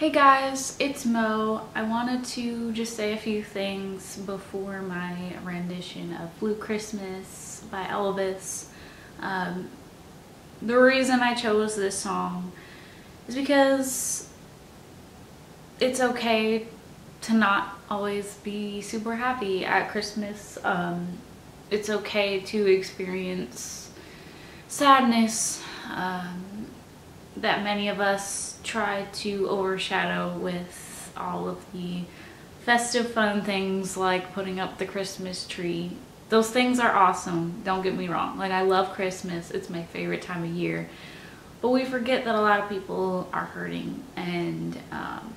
Hey guys, it's Mo. I wanted to just say a few things before my rendition of Blue Christmas by Elvis. Um, the reason I chose this song is because it's okay to not always be super happy at Christmas. Um, it's okay to experience sadness um, that many of us try to overshadow with all of the festive fun things like putting up the Christmas tree. Those things are awesome, don't get me wrong. Like I love Christmas, it's my favorite time of year. But we forget that a lot of people are hurting and um,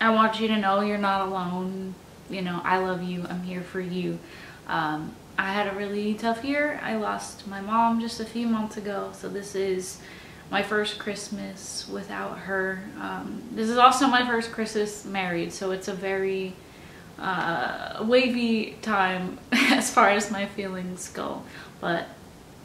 I want you to know you're not alone. You know, I love you, I'm here for you. Um, I had a really tough year. I lost my mom just a few months ago, so this is my first Christmas without her. Um, this is also my first Christmas married, so it's a very uh, wavy time as far as my feelings go. But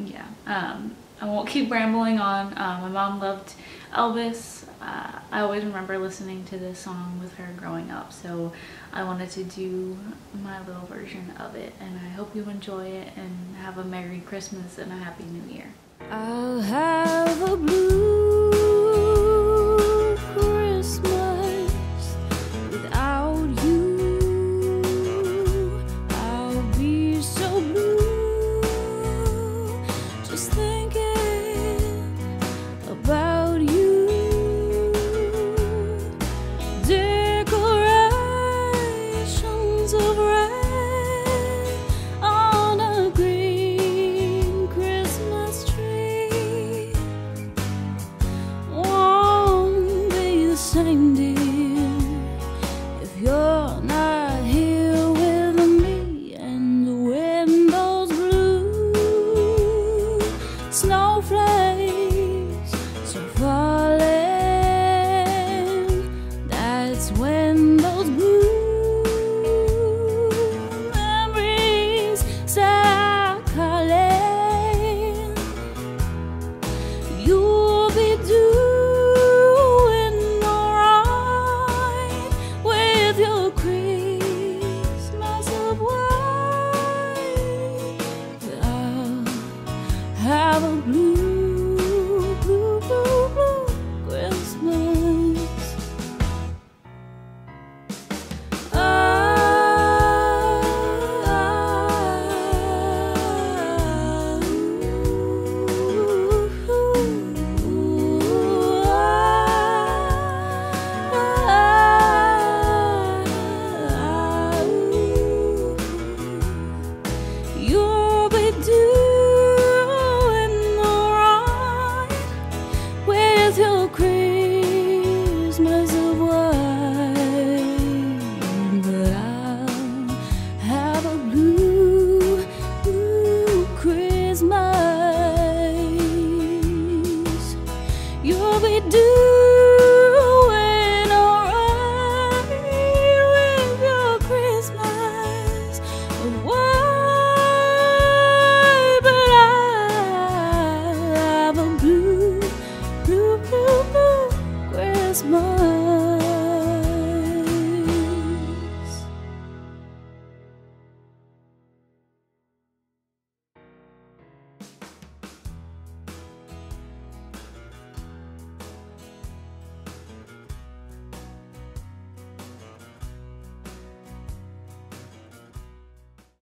yeah, um, I won't keep rambling on. Uh, my mom loved Elvis. Uh, I always remember listening to this song with her growing up, so I wanted to do my little version of it, and I hope you enjoy it and have a Merry Christmas and a Happy New Year. I'll have a blue Christmas without you. I'll be so blue just thinking about you. Decorations you're not here with me and the window's blue. Snowflakes with Christmas of white, but I'll have a blue, blue Christmas. You'll be doing alright with your Christmas I'll